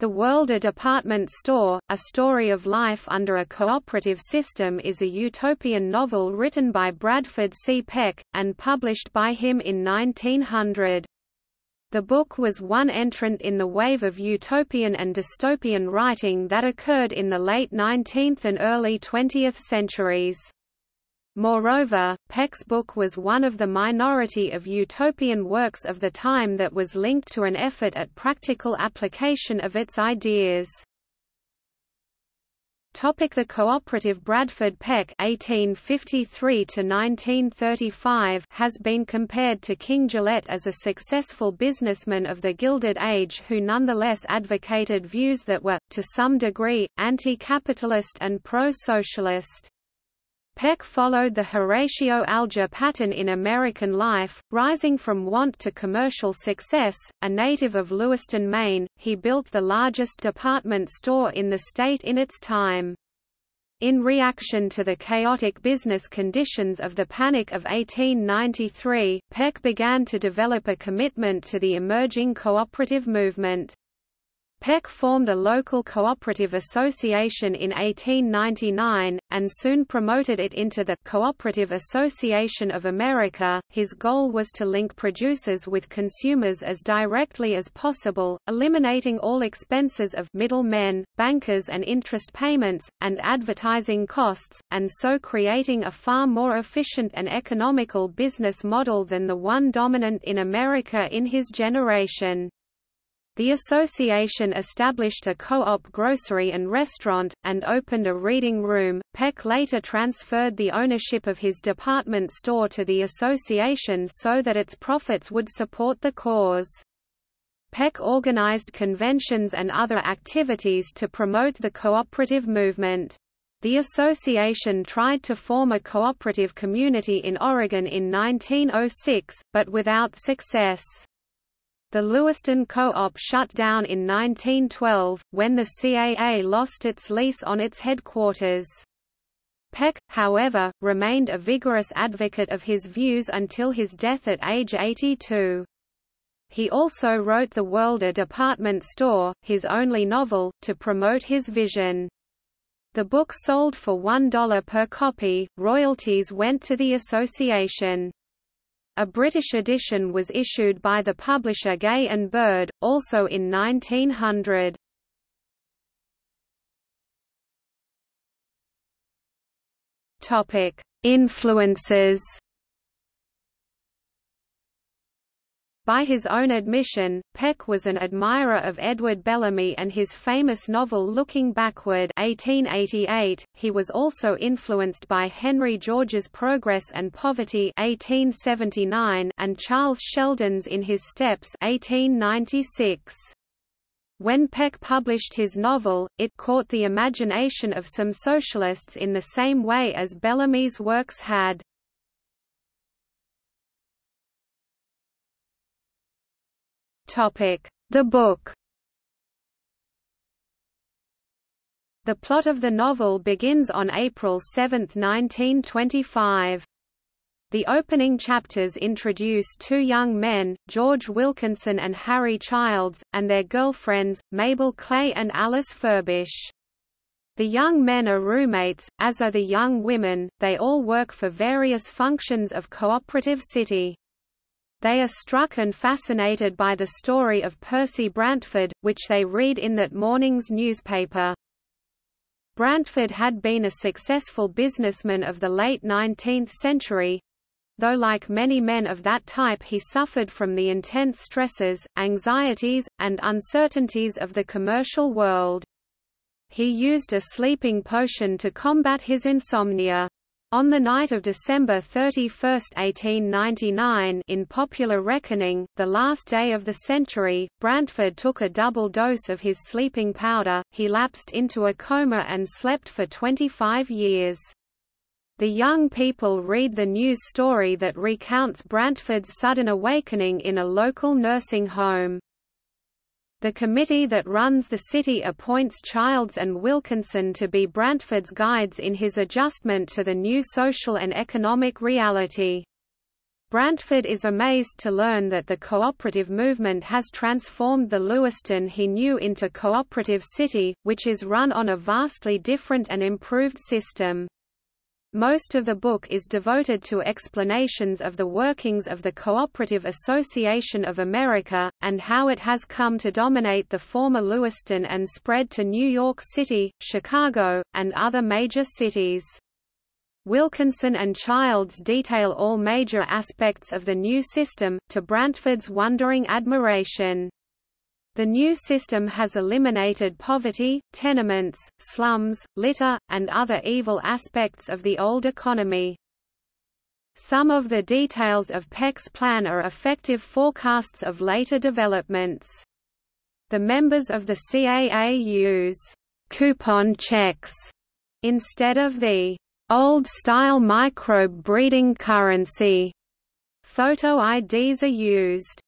The World a Department Store, A Story of Life Under a Cooperative System is a utopian novel written by Bradford C. Peck, and published by him in 1900. The book was one entrant in the wave of utopian and dystopian writing that occurred in the late 19th and early 20th centuries. Moreover, Peck's book was one of the minority of utopian works of the time that was linked to an effort at practical application of its ideas. Topic the cooperative Bradford Peck (1853–1935) has been compared to King Gillette as a successful businessman of the Gilded Age who nonetheless advocated views that were, to some degree, anti-capitalist and pro-socialist. Peck followed the Horatio Alger pattern in American life, rising from want to commercial success. A native of Lewiston, Maine, he built the largest department store in the state in its time. In reaction to the chaotic business conditions of the Panic of 1893, Peck began to develop a commitment to the emerging cooperative movement. Peck formed a local cooperative association in 1899, and soon promoted it into the Cooperative Association of America. His goal was to link producers with consumers as directly as possible, eliminating all expenses of middlemen, bankers and interest payments, and advertising costs, and so creating a far more efficient and economical business model than the one dominant in America in his generation. The association established a co-op grocery and restaurant, and opened a reading room. Peck later transferred the ownership of his department store to the association so that its profits would support the cause. Peck organized conventions and other activities to promote the cooperative movement. The association tried to form a cooperative community in Oregon in 1906, but without success. The Lewiston Co-op shut down in 1912, when the CAA lost its lease on its headquarters. Peck, however, remained a vigorous advocate of his views until his death at age 82. He also wrote The World a Department Store, his only novel, to promote his vision. The book sold for $1 per copy, royalties went to the association. A British edition was issued by the publisher Gay and Bird, also in 1900. Topic: Influences By his own admission, Peck was an admirer of Edward Bellamy and his famous novel Looking Backward 1888. He was also influenced by Henry George's Progress and Poverty 1879 and Charles Sheldon's In His Steps 1896. When Peck published his novel, it caught the imagination of some socialists in the same way as Bellamy's works had. The book The plot of the novel begins on April 7, 1925. The opening chapters introduce two young men, George Wilkinson and Harry Childs, and their girlfriends, Mabel Clay and Alice Furbish. The young men are roommates, as are the young women, they all work for various functions of Cooperative City. They are struck and fascinated by the story of Percy Brantford, which they read in that morning's newspaper. Brantford had been a successful businessman of the late 19th century, though like many men of that type he suffered from the intense stresses, anxieties, and uncertainties of the commercial world. He used a sleeping potion to combat his insomnia. On the night of December 31, 1899 in popular reckoning, the last day of the century, Brantford took a double dose of his sleeping powder, he lapsed into a coma and slept for 25 years. The young people read the news story that recounts Brantford's sudden awakening in a local nursing home. The committee that runs the city appoints Childs and Wilkinson to be Brantford's guides in his adjustment to the new social and economic reality. Brantford is amazed to learn that the cooperative movement has transformed the Lewiston he knew into Cooperative City, which is run on a vastly different and improved system. Most of the book is devoted to explanations of the workings of the Cooperative Association of America, and how it has come to dominate the former Lewiston and spread to New York City, Chicago, and other major cities. Wilkinson and Childs detail all major aspects of the new system, to Brantford's wondering admiration. The new system has eliminated poverty, tenements, slums, litter, and other evil aspects of the old economy. Some of the details of Peck's plan are effective forecasts of later developments. The members of the CAA use coupon checks instead of the Old-style microbe breeding currency. Photo IDs are used.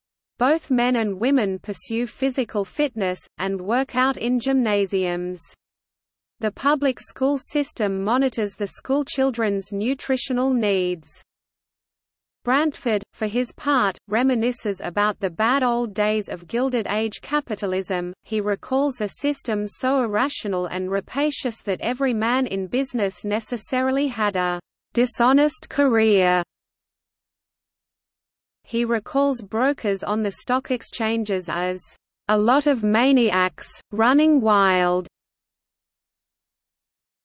Both men and women pursue physical fitness, and work out in gymnasiums. The public school system monitors the schoolchildren's nutritional needs. Brantford, for his part, reminisces about the bad old days of Gilded Age capitalism. He recalls a system so irrational and rapacious that every man in business necessarily had a dishonest career. He recalls brokers on the stock exchanges as a lot of maniacs, running wild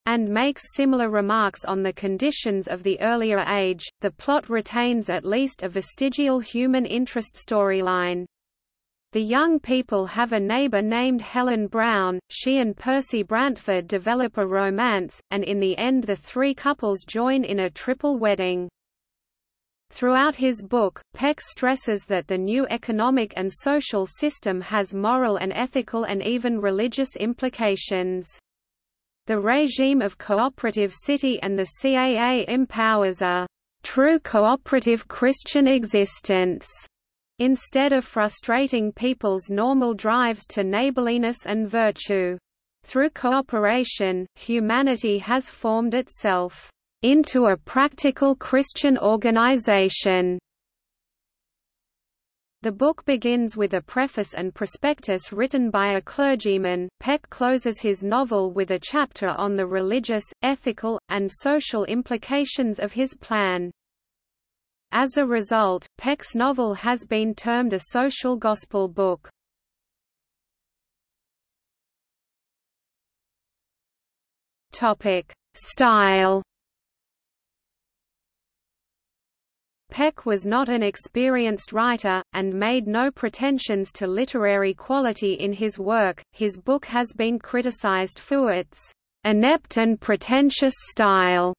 and makes similar remarks on the conditions of the earlier age. The plot retains at least a vestigial human interest storyline. The young people have a neighbor named Helen Brown, she and Percy Brantford develop a romance, and in the end the three couples join in a triple wedding. Throughout his book, Peck stresses that the new economic and social system has moral and ethical and even religious implications. The regime of Cooperative City and the CAA empowers a true cooperative Christian existence, instead of frustrating people's normal drives to neighborliness and virtue. Through cooperation, humanity has formed itself into a practical Christian organization. The book begins with a preface and prospectus written by a clergyman. Peck closes his novel with a chapter on the religious, ethical, and social implications of his plan. As a result, Peck's novel has been termed a social gospel book. Topic: Style Peck was not an experienced writer, and made no pretensions to literary quality in his work. His book has been criticized for its inept and pretentious style.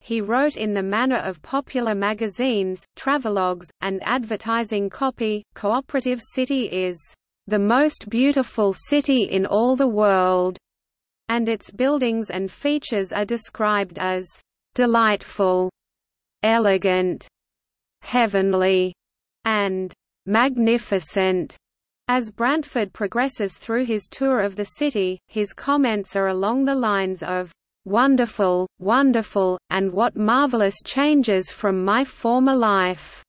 He wrote in the manner of popular magazines, travelogues, and advertising copy. Cooperative City is the most beautiful city in all the world, and its buildings and features are described as delightful, elegant, heavenly, and magnificent. As Brantford progresses through his tour of the city, his comments are along the lines of, "...wonderful, wonderful, and what marvelous changes from my former life."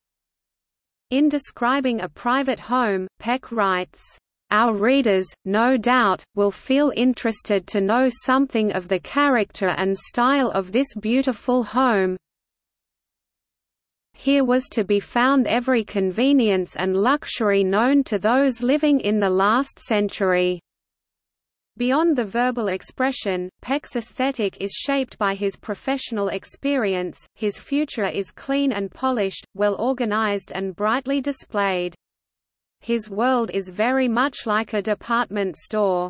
In describing a private home, Peck writes, our readers, no doubt, will feel interested to know something of the character and style of this beautiful home, here was to be found every convenience and luxury known to those living in the last century. Beyond the verbal expression, Peck's aesthetic is shaped by his professional experience, his future is clean and polished, well organized and brightly displayed. His world is very much like a department store.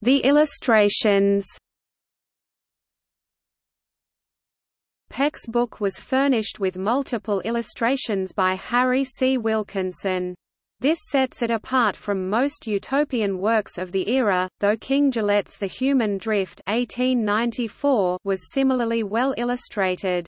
The illustrations Peck's book was furnished with multiple illustrations by Harry C. Wilkinson. This sets it apart from most utopian works of the era, though King Gillette's The Human Drift 1894 was similarly well illustrated.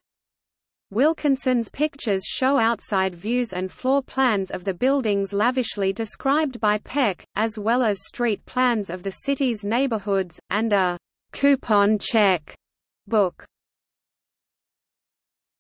Wilkinson's pictures show outside views and floor plans of the buildings lavishly described by Peck, as well as street plans of the city's neighborhoods, and a coupon check Book